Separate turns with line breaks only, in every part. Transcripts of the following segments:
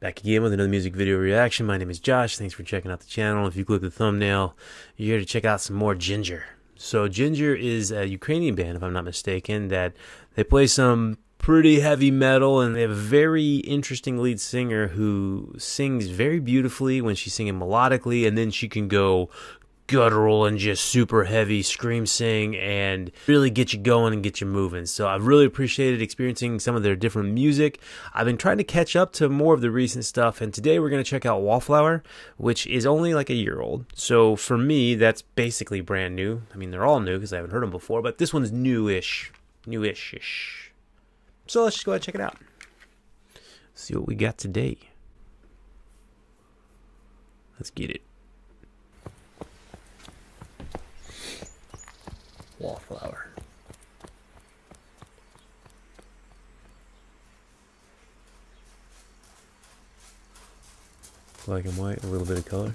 Back again with another music video reaction. My name is Josh. Thanks for checking out the channel. If you click the thumbnail, you're here to check out some more Jinjer. So Jinjer is a Ukrainian band, if I'm not mistaken, that they play some pretty heavy metal and they have a very interesting lead singer who sings very beautifully when she's singing melodically and then she can go guttural and just super heavy scream sing and really get you going and get you moving. So I've really appreciated experiencing some of their different music. I've been trying to catch up to more of the recent stuff and today we're going to check out Wallflower, which is only like a year old. So for me, that's basically brand new. I mean, they're all new because I haven't heard them before, but this one's newish. Newish-ish. So let's just go ahead and check it out. See what we got today. Let's get it. Wallflower. Black and white, a little bit of color.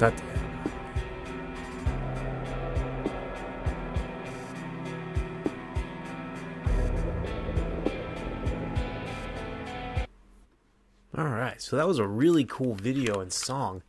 Tate. All right, so that was a really cool video and song.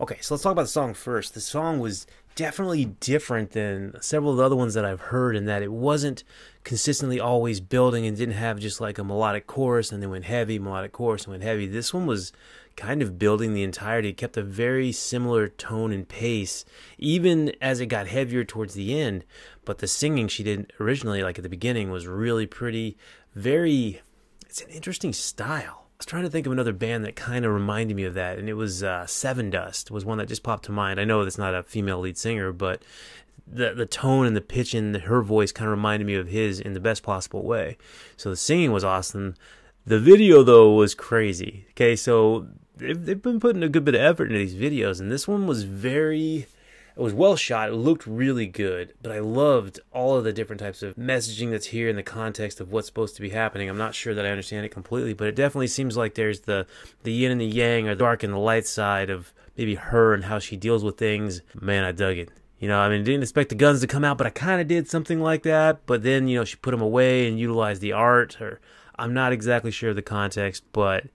Okay, so let's talk about the song first. The song was definitely different than several of the other ones that I've heard in that it wasn't consistently always building and didn't have just like a melodic chorus and then went heavy, melodic chorus and went heavy. This one was kind of building the entirety. It kept a very similar tone and pace, even as it got heavier towards the end. But the singing she did originally, like at the beginning, was really pretty, very, it's an interesting style. Was trying to think of another band that kind of reminded me of that, and it was uh, Sevendust was one that just popped to mind. I know that's not a female lead singer, but the the tone and the pitch in her voice kind of reminded me of his in the best possible way. So the singing was awesome. The video though was crazy. Okay, so they've, they've been putting a good bit of effort into these videos, and this one was very it was well shot. It looked really good, but I loved all of the different types of messaging that's here in the context of what's supposed to be happening. I'm not sure that I understand it completely, but it definitely seems like there's the the yin and the yang, or the dark and the light side of maybe her and how she deals with things. Man, I dug it. You know, I mean, didn't expect the guns to come out, but I kind of did something like that. But then, you know, she put them away and utilized the art, or I'm not exactly sure of the context, but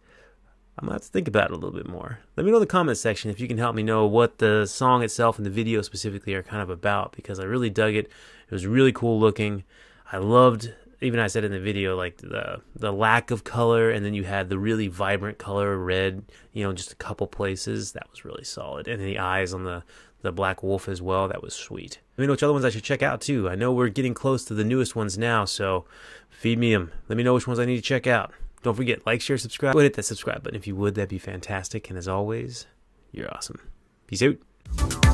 I'm gonna have to think about it a little bit more. Let me know in the comment section if you can help me know what the song itself and the video specifically are kind of about because I really dug it. It was really cool looking. I loved even I said in the video like the the lack of color and then you had the really vibrant color red, you know, just a couple places. That was really solid. And the eyes on the the Black Wolf as well. That was sweet. Let me know which other ones I should check out too. I know we're getting close to the newest ones now, so feed me them. Let me know which ones I need to check out. Don't forget, like, share, subscribe. Hit that subscribe button if you would. That'd be fantastic. And as always, you're awesome. Peace out.